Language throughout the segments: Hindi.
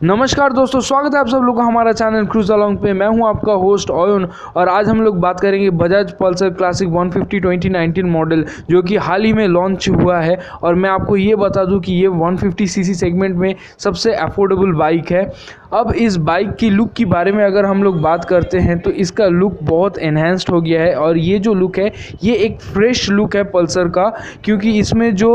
नमस्कार दोस्तों, स्वागत है आप सब लोग का हमारा चैनल क्रूज अलॉन्ग पे। मैं हूँ आपका होस्ट ऑयन और आज हम लोग बात करेंगे बजाज पल्सर क्लासिक 150 2019 मॉडल जो कि हाल ही में लॉन्च हुआ है और मैं आपको ये बता दूँ कि ये 150 सीसी सेगमेंट में सबसे अफोर्डेबल बाइक है। अब इस बाइक की लुक के बारे में अगर हम लोग बात करते हैं तो इसका लुक बहुत एनहेंस्ड हो गया है और ये जो लुक है, ये एक फ्रेश लुक है पल्सर का, क्योंकि इसमें जो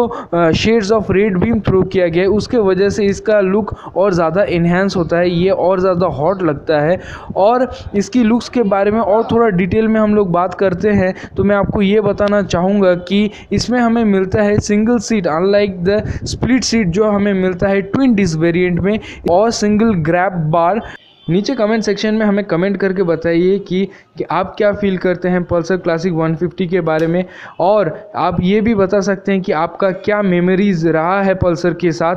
शेड्स ऑफ़ रेड भी थ्रो किया गया है, उसके वजह से इसका लुक और ज़्यादा इन्हेंस होता है, ये और ज़्यादा हॉट लगता है। और इसकी लुक्स के बारे में और थोड़ा डिटेल में हम लोग बात करते हैं तो मैं आपको ये बताना चाहूँगा कि इसमें हमें मिलता है single seat unlike the split seat जो हमें मिलता है ट्विन डिस वेरिएंट में, और सिंगल ग्रैब बार नीचे कमेंट सेक्शन में हमें कमेंट करके बताइए कि, कि आप क्या फील करते हैं पल्सर क्लासिक 150 के बारे में। और आप ये भी बता सकते हैं कि आपका क्या मेमोरीज रहा है पल्सर के साथ।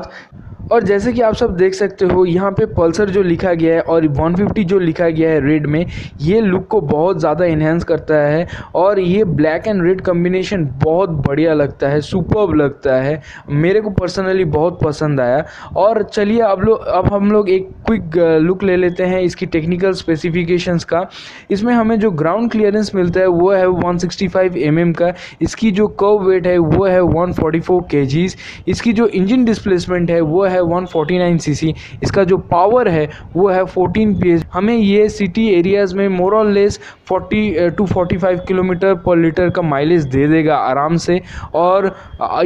और जैसे कि आप सब देख सकते हो, यहाँ पे पल्सर जो लिखा गया है और 150 जो लिखा गया है रेड में, ये लुक को बहुत ज़्यादा इन्हेंस करता है और ये ब्लैक एंड रेड कम्बिनेशन बहुत बढ़िया लगता है सुपर्ब लगता है। मेरे को पर्सनली बहुत पसंद आया। और चलिए अब लोग अब हम लोग एक क्विक लुक ले लेते हैं इसकी टेक्निकल स्पेसिफिकेशंस का। इसमें हमें जो ग्राउंड क्लियरेंस मिलता है, वो है वन सिक्सटी mm का। इसकी जो कर्व वेट है, वो है वन फोर्टी इसकी जो इंजन डिस्प्लेसमेंट है, वो है है 149 सीसी इसका जो पावर है वो है 14 पी हमें ये सिटी एरियाज़ में मोर और less 40 to 45 kilometre per litre का माइलेज दे देगा आराम से। और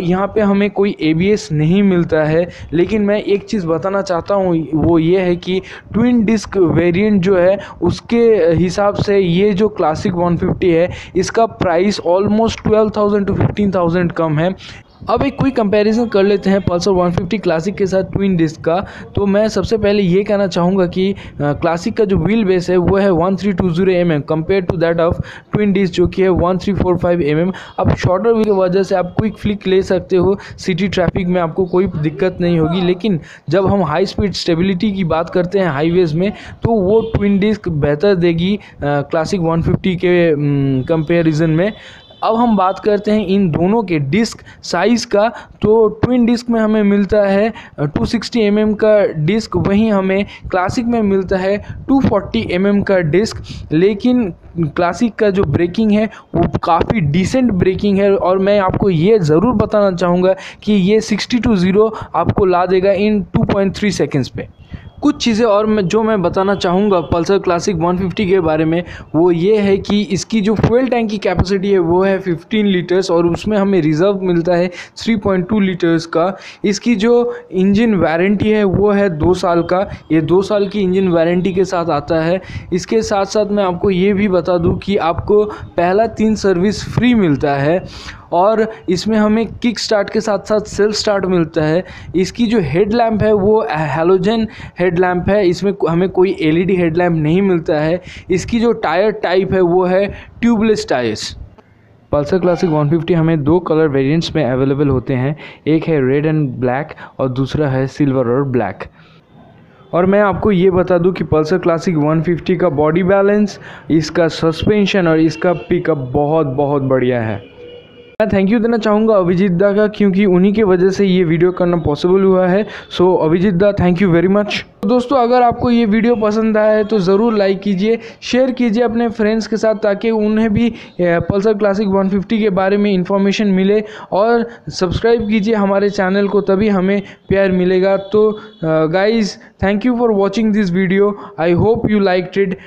यहाँ पे हमें कोई एबीएस नहीं मिलता है। लेकिन मैं एक चीज़ बताना चाहता हूँ वो ये है कि ट्विन डिस्क वेरिएंट जो है उसके हिसाब से ये जो क्लासिक 150 है इसका प्राइस ऑलमोस्ट 12,000 टू 15,000 कम है। अब एक क्विक कंपैरिजन कर लेते हैं पल्सर 150 क्लासिक के साथ ट्विन डिस्क का। तो मैं सबसे पहले ये कहना चाहूँगा कि क्लासिक का जो व्हील बेस है, वो है 1320 M M compare to that of twin disc जो कि है 1345 एम एम अब शॉर्टर व्हील की वजह से आप क्विक फ्लिक ले सकते हो सिटी ट्रैफ़िक में आपको कोई दिक्कत नहीं होगी। लेकिन जब हम हाई स्पीड स्टेबिलिटी की बात करते हैं हाईवेज़ में तो वो ट्विन डिस्क बेहतर देगी क्लासिक वन के कंपेरिजन में। अब हम बात करते हैं इन दोनों के डिस्क साइज़ का। तो ट्विन डिस्क में हमें मिलता है 260 सिक्सटी mm का डिस्क, वहीं हमें क्लासिक में मिलता है 240 फोर्टी mm का डिस्क। लेकिन क्लासिक का जो ब्रेकिंग है, वो काफ़ी डिसेंट ब्रेकिंग है और मैं आपको ये ज़रूर बताना चाहूँगा कि ये 60 टू ज़ीरो आपको ला देगा इन 2.3 सेकेंड्स पे। कुछ चीज़ें और मैं, जो मैं बताना चाहूँगा पल्सर क्लासिक 150 के बारे में, वो ये है कि इसकी जो फ्यूल टैंक की कैपेसिटी है, वो है 15 लीटर्स और उसमें हमें रिज़र्व मिलता है 3.2 लीटर्स का। इसकी जो इंजन वारंटी है, वो है दो साल का। ये दो साल की इंजन वारंटी के साथ आता है। इसके साथ साथ मैं आपको ये भी बता दूँ कि आपको पहला तीन सर्विस फ्री मिलता है। और इसमें हमें किक स्टार्ट के साथ साथ सेल्फ स्टार्ट मिलता है। इसकी जो हेड लैम्प है, वो हेलोजन हेड लैम्प है। इसमें हमें कोई एलईडी हेड लैम्प नहीं मिलता है। इसकी जो टायर टाइप है, वो है ट्यूबलेस टायर्स पल्सर क्लासिक 150 हमें दो कलर वेरिएंट्स में अवेलेबल होते हैं। एक है रेड एंड ब्लैक और दूसरा है सिल्वर और ब्लैक और मैं आपको ये बता दूँ कि पल्सर क्लासिक 150 का बॉडी बैलेंस इसका सस्पेंशन और इसका पिकअप बहुत बहुत बढ़िया है। मैं थैंक यू देना चाहूँगा अभिजीत दा का क्योंकि उन्हीं की वजह से ये वीडियो करना पॉसिबल हुआ है। सो so, अभिजीत दा थैंक यू वेरी मच तो दोस्तों अगर आपको ये वीडियो पसंद आया है तो ज़रूर लाइक कीजिए शेयर कीजिए अपने फ्रेंड्स के साथ ताकि उन्हें भी पल्सर क्लासिक 150 के बारे में इंफॉर्मेशन मिले। और सब्सक्राइब कीजिए हमारे चैनल को तभी हमें प्यार मिलेगा। तो guys thank you for watching this video I hope you like it